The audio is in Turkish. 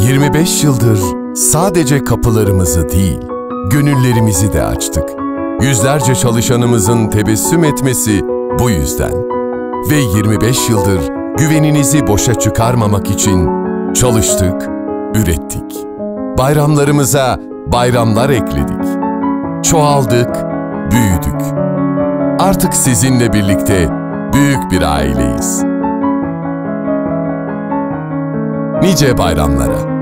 25 yıldır sadece kapılarımızı değil, gönüllerimizi de açtık. Yüzlerce çalışanımızın tebessüm etmesi bu yüzden. Ve 25 yıldır güveninizi boşa çıkarmamak için çalıştık, ürettik. Bayramlarımıza bayramlar ekledik. Çoğaldık, büyüdük. Artık sizinle birlikte büyük bir aileyiz. Nice bayramlara.